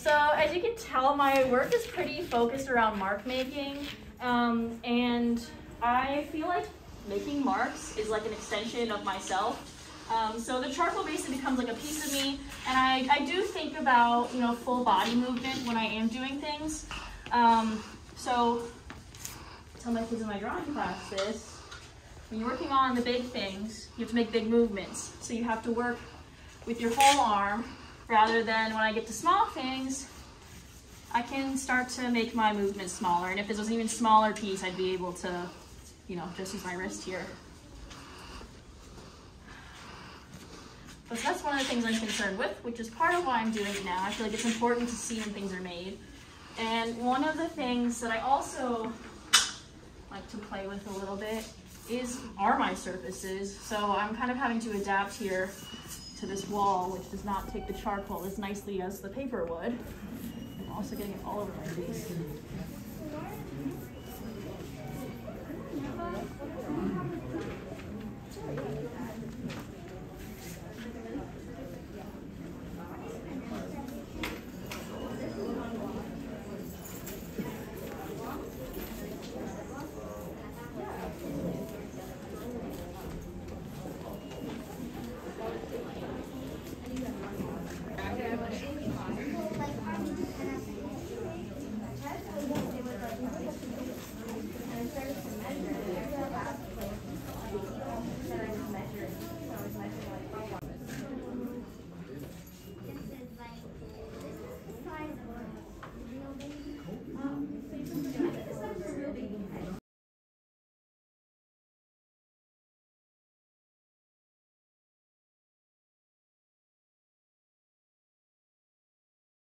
So as you can tell, my work is pretty focused around mark making. Um, and I feel like making marks is like an extension of myself. Um, so the charcoal basically becomes like a piece of me. And I, I do think about, you know, full body movement when I am doing things. Um, so I tell my kids in my drawing class this. When you're working on the big things, you have to make big movements. So you have to work with your whole arm rather than when I get to small things, I can start to make my movement smaller. And if this was an even smaller piece, I'd be able to, you know, just use my wrist here. But that's one of the things I'm concerned with, which is part of why I'm doing it now. I feel like it's important to see when things are made. And one of the things that I also like to play with a little bit is are my surfaces. So I'm kind of having to adapt here to this wall, which does not take the charcoal as nicely as the paper would. I'm also getting it all over my face. Yes.